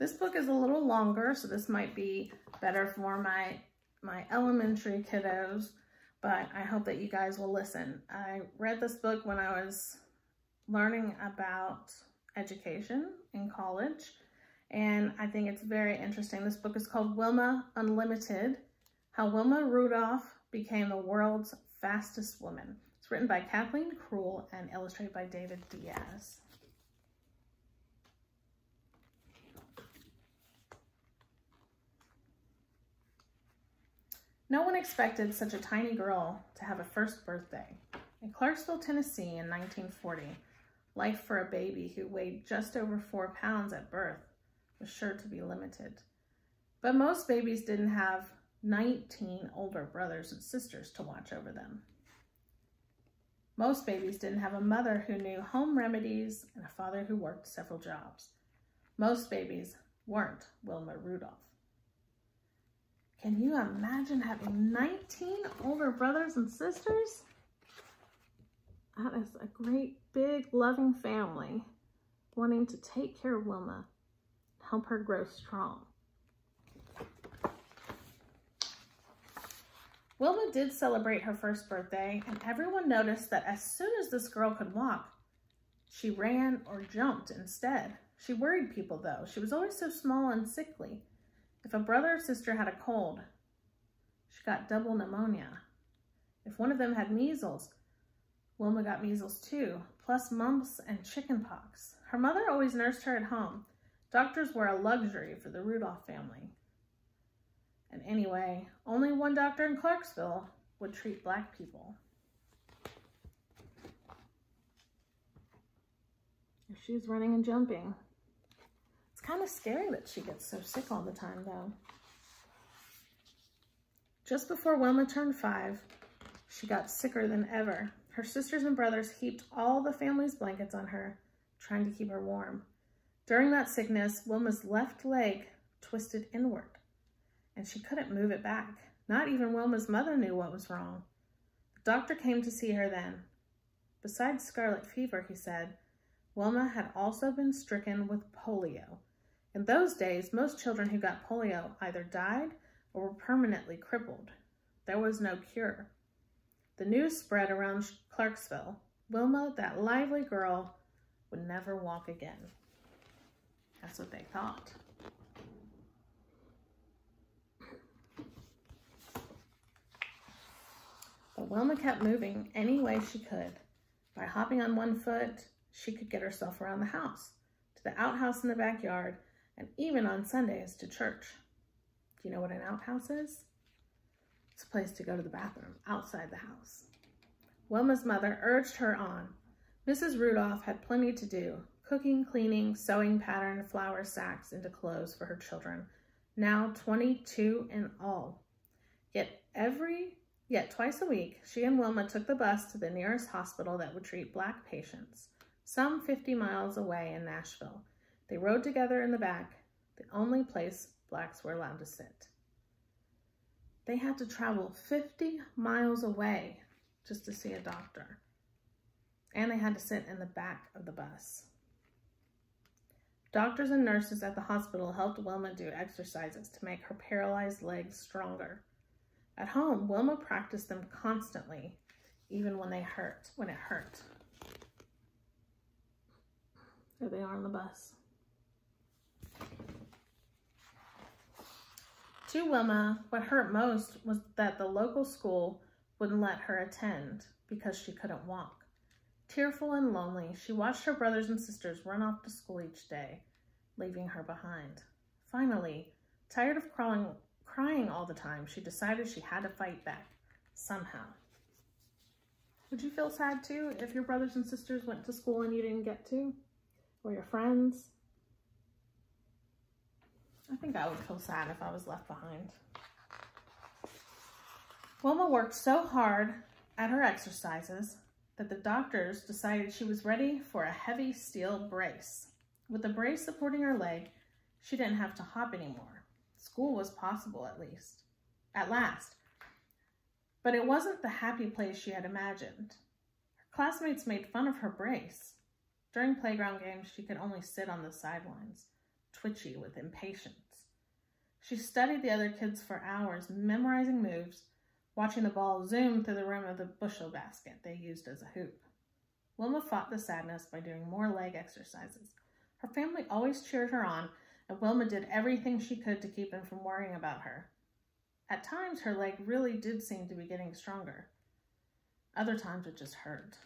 This book is a little longer, so this might be better for my, my elementary kiddos, but I hope that you guys will listen. I read this book when I was learning about education in college, and I think it's very interesting. This book is called Wilma Unlimited, How Wilma Rudolph Became the World's Fastest Woman. It's written by Kathleen Krull and illustrated by David Diaz. No one expected such a tiny girl to have a first birthday. In Clarksville, Tennessee in 1940, life for a baby who weighed just over four pounds at birth was sure to be limited. But most babies didn't have 19 older brothers and sisters to watch over them. Most babies didn't have a mother who knew home remedies and a father who worked several jobs. Most babies weren't Wilma Rudolph. Can you imagine having 19 older brothers and sisters? That is a great, big, loving family wanting to take care of Wilma, help her grow strong. Wilma did celebrate her first birthday, and everyone noticed that as soon as this girl could walk, she ran or jumped instead. She worried people, though. She was always so small and sickly. If a brother or sister had a cold, she got double pneumonia. If one of them had measles, Wilma got measles too, plus mumps and chickenpox. Her mother always nursed her at home. Doctors were a luxury for the Rudolph family. And anyway, only one doctor in Clarksville would treat black people. If she's running and jumping. Kind of scary that she gets so sick all the time, though. Just before Wilma turned five, she got sicker than ever. Her sisters and brothers heaped all the family's blankets on her, trying to keep her warm. During that sickness, Wilma's left leg twisted inward and she couldn't move it back. Not even Wilma's mother knew what was wrong. The doctor came to see her then. Besides scarlet fever, he said, Wilma had also been stricken with polio. In those days, most children who got polio either died or were permanently crippled. There was no cure. The news spread around Clarksville. Wilma, that lively girl, would never walk again. That's what they thought. But Wilma kept moving any way she could. By hopping on one foot, she could get herself around the house, to the outhouse in the backyard, and even on Sundays to church. Do you know what an outhouse is? It's a place to go to the bathroom outside the house. Wilma's mother urged her on. Mrs. Rudolph had plenty to do, cooking, cleaning, sewing pattern flour sacks into clothes for her children, now 22 in all. Yet every Yet twice a week, she and Wilma took the bus to the nearest hospital that would treat black patients, some 50 miles away in Nashville. They rode together in the back, the only place blacks were allowed to sit. They had to travel 50 miles away just to see a doctor. And they had to sit in the back of the bus. Doctors and nurses at the hospital helped Wilma do exercises to make her paralyzed legs stronger. At home, Wilma practiced them constantly, even when they hurt, when it hurt. There they are on the bus. To Wilma, what hurt most was that the local school wouldn't let her attend because she couldn't walk. Tearful and lonely, she watched her brothers and sisters run off to school each day, leaving her behind. Finally, tired of crawling crying all the time, she decided she had to fight back somehow. Would you feel sad too if your brothers and sisters went to school and you didn't get to? Or your friends? I think I would feel sad if I was left behind. Wilma worked so hard at her exercises that the doctors decided she was ready for a heavy steel brace. With the brace supporting her leg, she didn't have to hop anymore. School was possible at least, at last. But it wasn't the happy place she had imagined. Her classmates made fun of her brace. During playground games, she could only sit on the sidelines. Twitchy with impatience. She studied the other kids for hours, memorizing moves, watching the ball zoom through the rim of the bushel basket they used as a hoop. Wilma fought the sadness by doing more leg exercises. Her family always cheered her on, and Wilma did everything she could to keep them from worrying about her. At times, her leg really did seem to be getting stronger. Other times, it just hurt.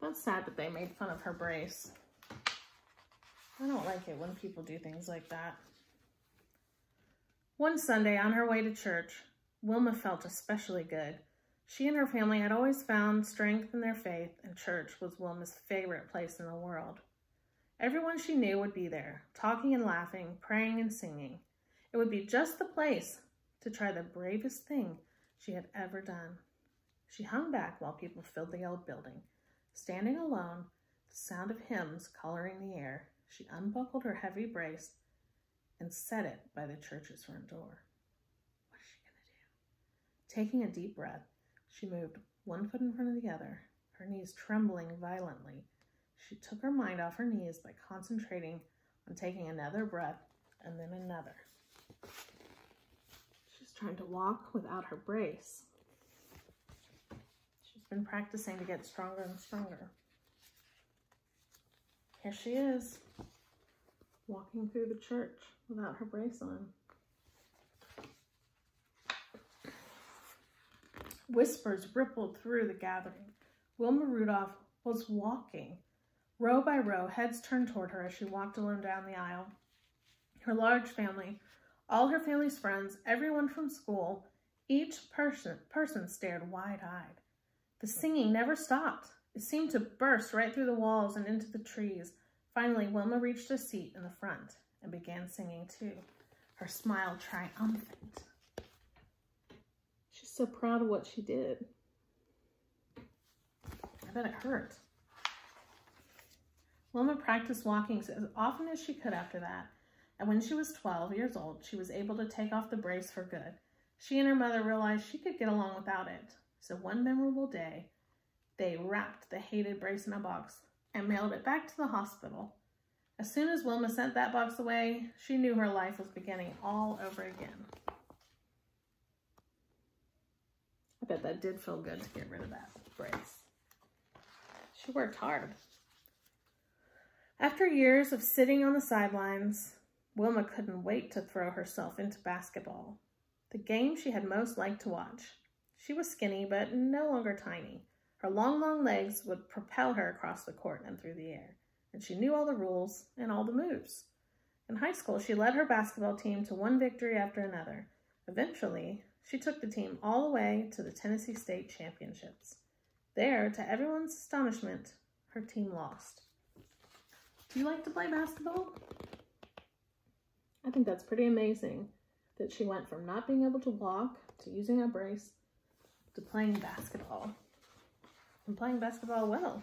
That's sad that they made fun of her brace. I don't like it when people do things like that. One Sunday on her way to church, Wilma felt especially good. She and her family had always found strength in their faith, and church was Wilma's favorite place in the world. Everyone she knew would be there, talking and laughing, praying and singing. It would be just the place to try the bravest thing she had ever done. She hung back while people filled the old building. Standing alone, the sound of hymns coloring the air, she unbuckled her heavy brace and set it by the church's front door. What is she going to do? Taking a deep breath, she moved one foot in front of the other, her knees trembling violently. She took her mind off her knees by concentrating on taking another breath and then another. She's trying to walk without her brace. Been practicing to get stronger and stronger. Here she is, walking through the church without her brace on. Whispers rippled through the gathering. Wilma Rudolph was walking, row by row, heads turned toward her as she walked alone down the aisle. Her large family, all her family's friends, everyone from school, each person, person stared wide-eyed. The singing never stopped. It seemed to burst right through the walls and into the trees. Finally, Wilma reached a seat in the front and began singing too, her smile triumphant. She's so proud of what she did. I bet it hurt. Wilma practiced walking as often as she could after that, and when she was 12 years old, she was able to take off the brace for good. She and her mother realized she could get along without it. So one memorable day, they wrapped the hated brace in a box and mailed it back to the hospital. As soon as Wilma sent that box away, she knew her life was beginning all over again. I bet that did feel good to get rid of that brace. She worked hard. After years of sitting on the sidelines, Wilma couldn't wait to throw herself into basketball, the game she had most liked to watch. She was skinny, but no longer tiny. Her long, long legs would propel her across the court and through the air, and she knew all the rules and all the moves. In high school, she led her basketball team to one victory after another. Eventually, she took the team all the way to the Tennessee State Championships. There, to everyone's astonishment, her team lost. Do you like to play basketball? I think that's pretty amazing that she went from not being able to walk to using a brace to playing basketball and playing basketball well.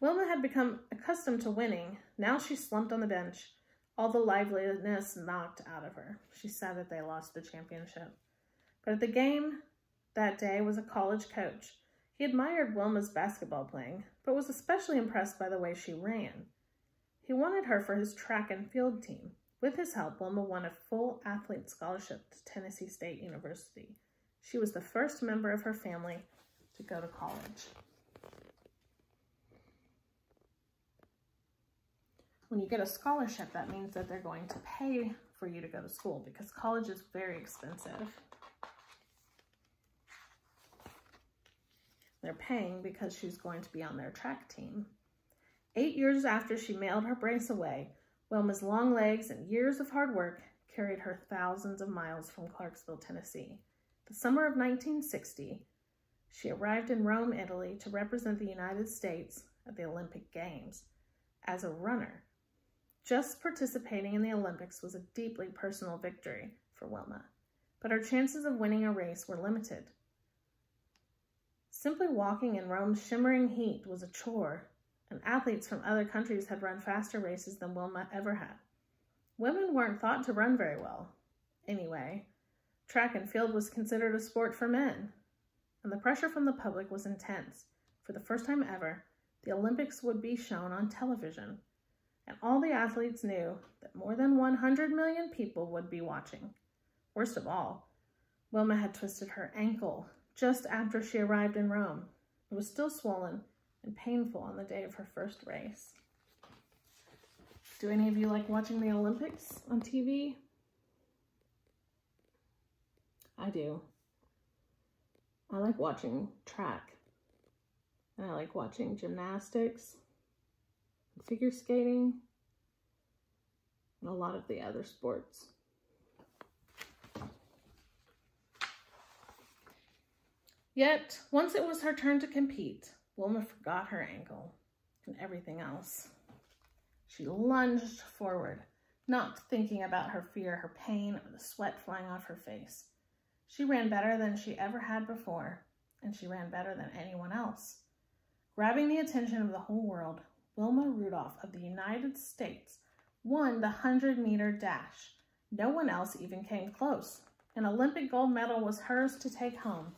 Wilma had become accustomed to winning. Now she slumped on the bench, all the liveliness knocked out of her. She said that they lost the championship. But at the game that day was a college coach. He admired Wilma's basketball playing, but was especially impressed by the way she ran. He wanted her for his track and field team. With his help, Wilma won a full athlete scholarship to Tennessee State University. She was the first member of her family to go to college. When you get a scholarship, that means that they're going to pay for you to go to school because college is very expensive. They're paying because she's going to be on their track team. Eight years after she mailed her brace away, Wilma's long legs and years of hard work carried her thousands of miles from Clarksville, Tennessee. The summer of 1960, she arrived in Rome, Italy to represent the United States at the Olympic Games as a runner. Just participating in the Olympics was a deeply personal victory for Wilma, but her chances of winning a race were limited. Simply walking in Rome's shimmering heat was a chore, and athletes from other countries had run faster races than Wilma ever had. Women weren't thought to run very well. Anyway, track and field was considered a sport for men, and the pressure from the public was intense. for the first time ever, the Olympics would be shown on television, and all the athletes knew that more than 100 million people would be watching. Worst of all, Wilma had twisted her ankle just after she arrived in Rome. It was still swollen and painful on the day of her first race. Do any of you like watching the Olympics on TV? I do. I like watching track. And I like watching gymnastics, figure skating, and a lot of the other sports. Yet, once it was her turn to compete, Wilma forgot her ankle and everything else. She lunged forward, not thinking about her fear, her pain, or the sweat flying off her face. She ran better than she ever had before, and she ran better than anyone else. Grabbing the attention of the whole world, Wilma Rudolph of the United States won the 100 meter dash. No one else even came close. An Olympic gold medal was hers to take home.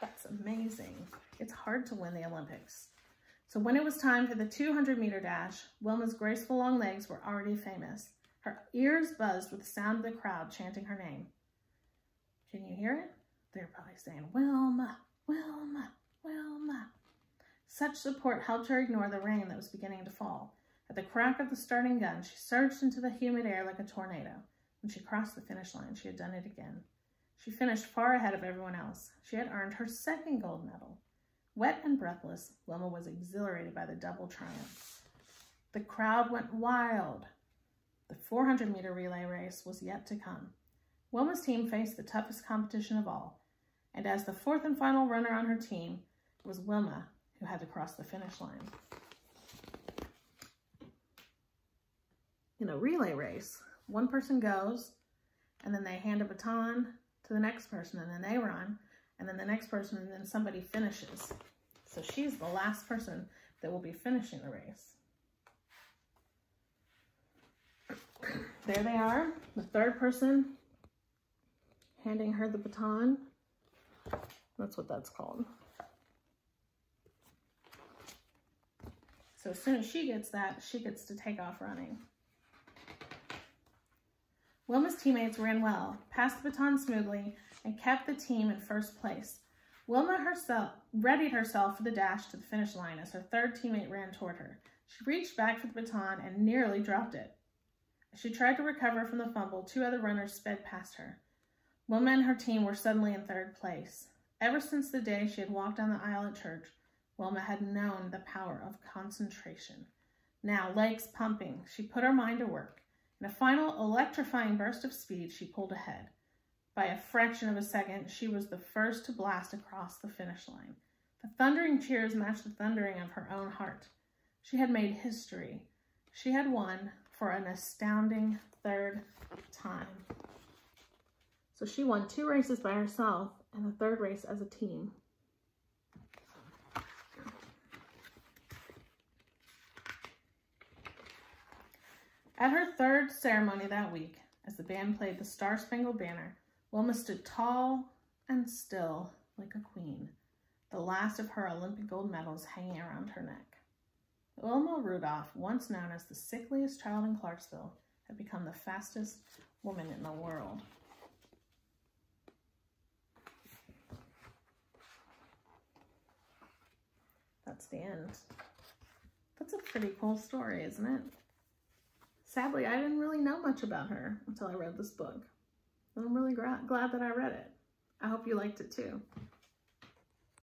That's amazing. It's hard to win the Olympics. So when it was time for the 200 meter dash, Wilma's graceful long legs were already famous. Her ears buzzed with the sound of the crowd chanting her name. Can you hear it? They're probably saying, Wilma, Wilma, Wilma. Such support helped her ignore the rain that was beginning to fall. At the crack of the starting gun, she surged into the humid air like a tornado. When she crossed the finish line, she had done it again. She finished far ahead of everyone else. She had earned her second gold medal. Wet and breathless, Wilma was exhilarated by the double triumph. The crowd went wild. The 400 meter relay race was yet to come. Wilma's team faced the toughest competition of all, and as the fourth and final runner on her team, it was Wilma who had to cross the finish line. In a relay race, one person goes, and then they hand a baton to the next person, and then they run, and then the next person, and then somebody finishes. So she's the last person that will be finishing the race. There they are, the third person handing her the baton. That's what that's called. So as soon as she gets that, she gets to take off running. Wilma's teammates ran well, passed the baton smoothly, and kept the team in first place. Wilma herself readied herself for the dash to the finish line as her third teammate ran toward her. She reached back for the baton and nearly dropped it. She tried to recover from the fumble, two other runners sped past her. Wilma and her team were suddenly in third place. Ever since the day she had walked down the aisle at church, Wilma had known the power of concentration. Now, legs pumping, she put her mind to work. In a final electrifying burst of speed, she pulled ahead. By a fraction of a second, she was the first to blast across the finish line. The thundering cheers matched the thundering of her own heart. She had made history. She had won for an astounding third time. So she won two races by herself and the third race as a team. At her third ceremony that week, as the band played the Star Spangled Banner, Wilma stood tall and still like a queen, the last of her Olympic gold medals hanging around her neck. Wilma Rudolph, once known as the sickliest child in Clarksville, had become the fastest woman in the world. That's the end. That's a pretty cool story, isn't it? Sadly, I didn't really know much about her until I read this book. And I'm really glad that I read it. I hope you liked it too.